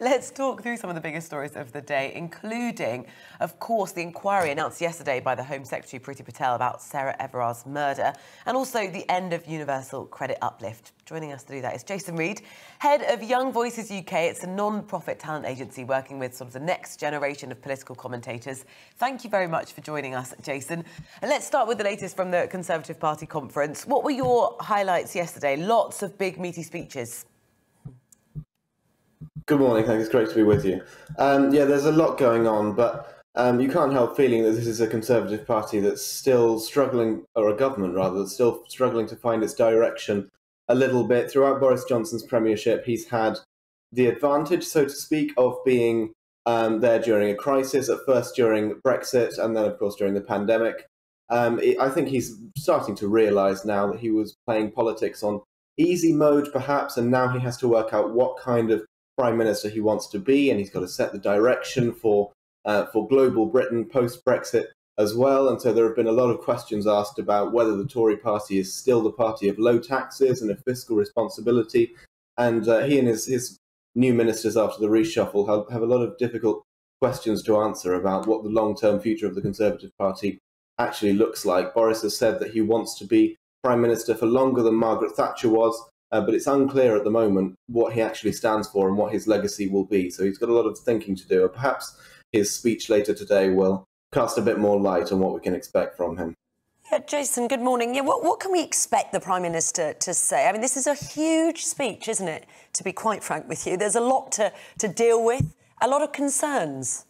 Let's talk through some of the biggest stories of the day, including, of course, the inquiry announced yesterday by the Home Secretary Priti Patel about Sarah Everard's murder, and also the end of universal credit uplift. Joining us to do that is Jason Reed, head of Young Voices UK. It's a non-profit talent agency working with sort of the next generation of political commentators. Thank you very much for joining us, Jason. And let's start with the latest from the Conservative Party conference. What were your highlights yesterday? Lots of big meaty speeches. Good morning. Thanks. It's great to be with you. Um, yeah, there's a lot going on, but um, you can't help feeling that this is a Conservative Party that's still struggling, or a government rather, that's still struggling to find its direction a little bit. Throughout Boris Johnson's premiership, he's had the advantage, so to speak, of being um, there during a crisis, at first during Brexit, and then, of course, during the pandemic. Um, I think he's starting to realise now that he was playing politics on easy mode, perhaps, and now he has to work out what kind of prime minister he wants to be, and he's got to set the direction for uh, for global Britain post Brexit as well. And so there have been a lot of questions asked about whether the Tory party is still the party of low taxes and of fiscal responsibility. And uh, he and his, his new ministers after the reshuffle have, have a lot of difficult questions to answer about what the long term future of the Conservative Party actually looks like. Boris has said that he wants to be Prime Minister for longer than Margaret Thatcher was, uh, but it's unclear at the moment what he actually stands for and what his legacy will be. So he's got a lot of thinking to do. Perhaps his speech later today will cast a bit more light on what we can expect from him. Yeah, Jason, good morning. Yeah, what, what can we expect the Prime Minister to say? I mean, this is a huge speech, isn't it? To be quite frank with you, there's a lot to, to deal with, a lot of concerns.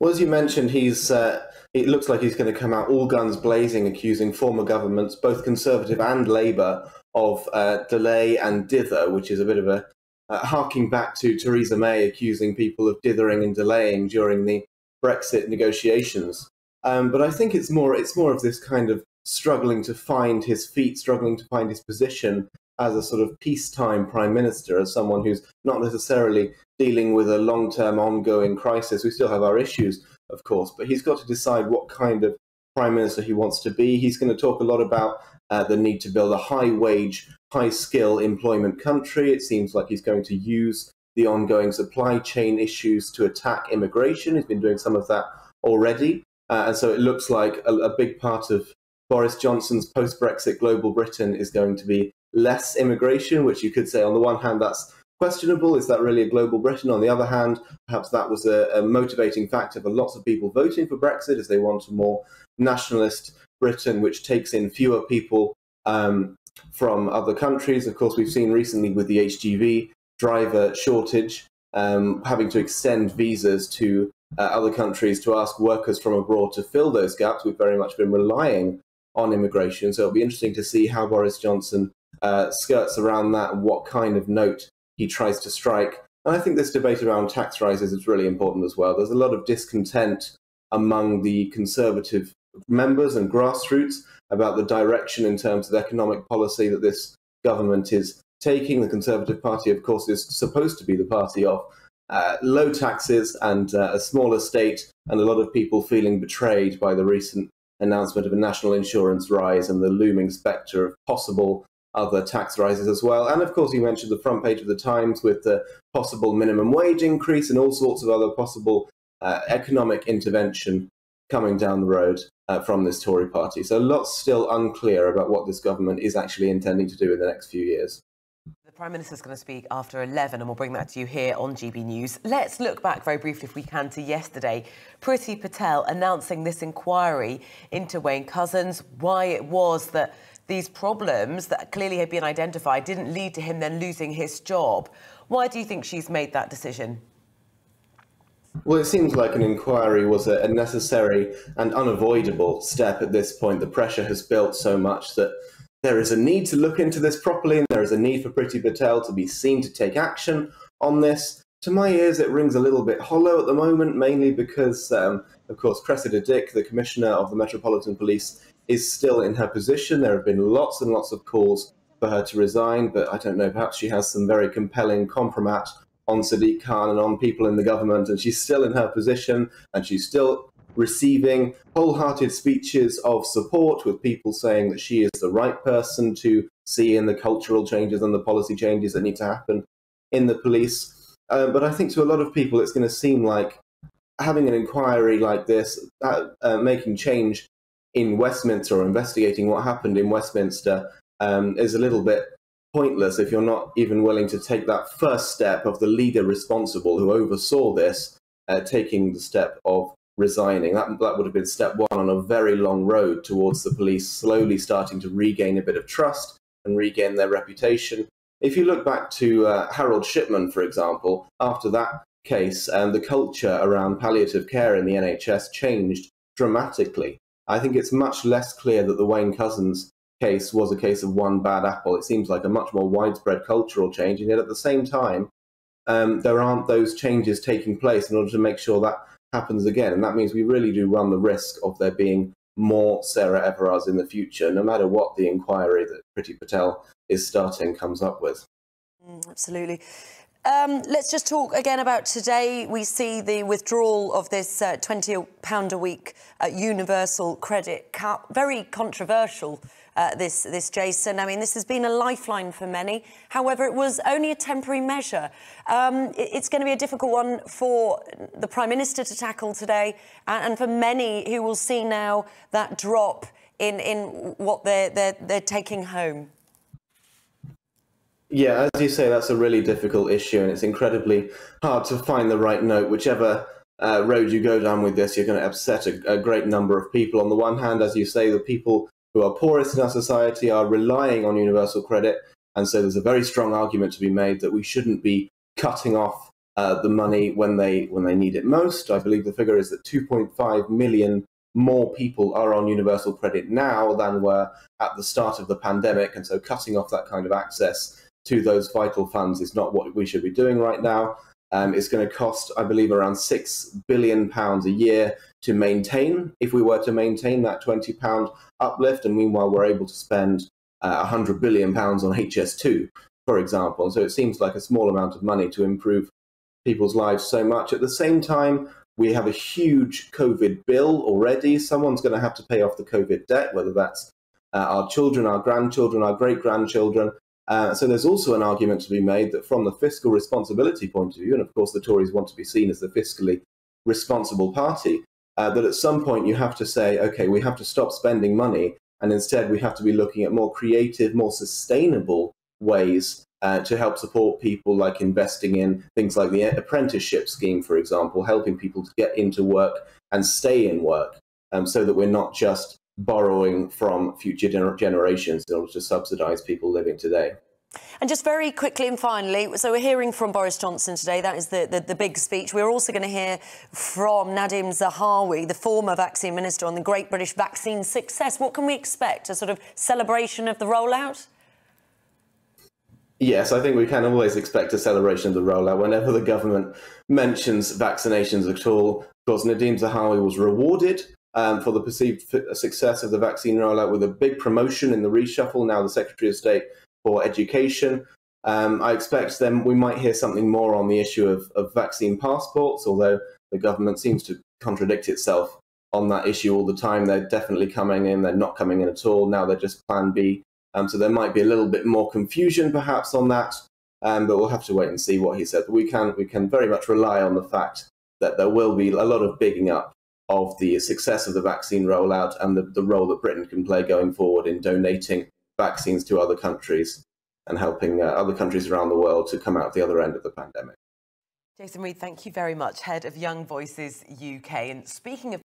Well, as you mentioned, he's uh, it looks like he's going to come out all guns blazing, accusing former governments, both Conservative and Labour, of uh, delay and dither, which is a bit of a uh, harking back to Theresa May accusing people of dithering and delaying during the Brexit negotiations. Um, but I think it's more it's more of this kind of struggling to find his feet, struggling to find his position as a sort of peacetime prime minister, as someone who's not necessarily dealing with a long-term ongoing crisis. We still have our issues, of course, but he's got to decide what kind of prime minister he wants to be. He's going to talk a lot about uh, the need to build a high-wage, high-skill employment country. It seems like he's going to use the ongoing supply chain issues to attack immigration. He's been doing some of that already. Uh, and so it looks like a, a big part of Boris Johnson's post Brexit global Britain is going to be less immigration, which you could say, on the one hand, that's questionable. Is that really a global Britain? On the other hand, perhaps that was a, a motivating factor for lots of people voting for Brexit, as they want a more nationalist Britain, which takes in fewer people um, from other countries. Of course, we've seen recently with the HGV driver shortage, um, having to extend visas to uh, other countries to ask workers from abroad to fill those gaps. We've very much been relying on immigration. So it'll be interesting to see how Boris Johnson uh, skirts around that and what kind of note he tries to strike. And I think this debate around tax rises is really important as well. There's a lot of discontent among the conservative members and grassroots about the direction in terms of economic policy that this government is taking. The Conservative Party, of course, is supposed to be the party of uh, low taxes and uh, a smaller state, and a lot of people feeling betrayed by the recent announcement of a national insurance rise and the looming spectre of possible other tax rises as well. And of course, you mentioned the front page of the Times with the possible minimum wage increase and all sorts of other possible uh, economic intervention coming down the road uh, from this Tory party. So a lots still unclear about what this government is actually intending to do in the next few years. The Prime Minister's going to speak after 11, and we'll bring that to you here on GB News. Let's look back very briefly, if we can, to yesterday. Priti Patel announcing this inquiry into Wayne Couzens, why it was that these problems that clearly had been identified didn't lead to him then losing his job. Why do you think she's made that decision? Well, it seems like an inquiry was a, necessary and unavoidable step at this point. The pressure has built so much that there is a need to look into this properly, and there is a need for Priti Patel to be seen to take action on this. To my ears, it rings a little bit hollow at the moment, mainly because, um, of course, Cressida Dick, the Commissioner of the Metropolitan Police, is still in her position. There have been lots and lots of calls for her to resign, but I don't know, perhaps she has some very compelling compromise on Sadiq Khan and on people in the government, and she's still in her position, and she's still receiving wholehearted speeches of support with people saying that she is the right person to see in the cultural changes and the policy changes that need to happen in the police. Uh, but I think to a lot of people, it's going to seem like having an inquiry like this, uh, uh, making change in Westminster or investigating what happened in Westminster um, is a little bit pointless if you're not even willing to take that first step of the leader responsible who oversaw this, uh, taking the step of resigning. That, that would have been step one on a very long road towards the police slowly starting to regain a bit of trust and regain their reputation. If you look back to uh, Harold Shipman, for example, after that case, and um, the culture around palliative care in the NHS changed dramatically. I think it's much less clear that the Wayne Couzens case was a case of one bad apple. It seems like a much more widespread cultural change, and yet at the same time, um, there aren't those changes taking place in order to make sure that happens again. And that means we really do run the risk of there being more Sarah Everards in the future, no matter what the inquiry that Priti Patel is starting comes up with. Mm, absolutely. Um, let's just talk again about today. We see the withdrawal of this uh, £20 a week uh, universal credit cut. Very controversial, uh, this, this, Jason. I mean, this has been a lifeline for many. However, it was only a temporary measure. Um, it, it's going to be a difficult one for the Prime Minister to tackle today and, and for many who will see now that drop in, in what they're, they're, they're taking home. Yeah, as you say, that's a really difficult issue, and it's incredibly hard to find the right note. Whichever uh, road you go down with this, you're going to upset a, a, great number of people. On the one hand, as you say, the people who are poorest in our society are relying on universal credit, and so there's a very strong argument to be made that we shouldn't be cutting off uh, the money when they when they need it most. I believe the figure is that 2.5 million more people are on universal credit now than were at the start of the pandemic, and so cutting off that kind of access to those vital funds is not what we should be doing right now. Um, it's going to cost, I believe, around six billion pounds a year to maintain. If we were to maintain that twenty pound uplift, and meanwhile we're able to spend uh, hundred billion pounds on HS2, for example, and so it seems like a small amount of money to improve people's lives so much. At the same time, we have a huge COVID bill already. Someone's going to have to pay off the COVID debt, whether that's uh, our children, our grandchildren, our great grandchildren. Uh, so there's also an argument to be made that from the fiscal responsibility point of view, and of course the Tories want to be seen as the fiscally responsible party, uh, that at some point you have to say, okay, we have to stop spending money, and instead we have to be looking at more creative, more sustainable ways uh, to help support people, like investing in things like the apprenticeship scheme, for example, helping people to get into work and stay in work, um, so that we're not just borrowing from future gener- generations in order to subsidise people living today. And just very quickly and finally, so we're hearing from Boris Johnson today. That is the, the, the big speech. We're also going to hear from Nadhim Zahawi, the former vaccine minister, on the great British vaccine success. What can we expect? A sort of celebration of the rollout? Yes, I think we can always expect a celebration of the rollout whenever the government mentions vaccinations at all. Of course, Nadhim Zahawi was rewarded um, for the perceived success of the vaccine rollout with a big promotion in the reshuffle. Now, the Secretary of State for Education. Um, I expect then we might hear something more on the issue of, of vaccine passports, although the government seems to contradict itself on that issue all the time. They're definitely coming in, they're not coming in at all. Now they're just plan B. Um, so there might be a little bit more confusion perhaps on that, um, but we'll have to wait and see what he said. But we can, we can very much rely on the fact that there will be a lot of bigging up of the success of the vaccine rollout and the, the role that Britain can play going forward in donating vaccines to other countries and helping uh, other countries around the world to come out the other end of the pandemic. Jason Reed, thank you very much, head of Young Voices UK. And speaking of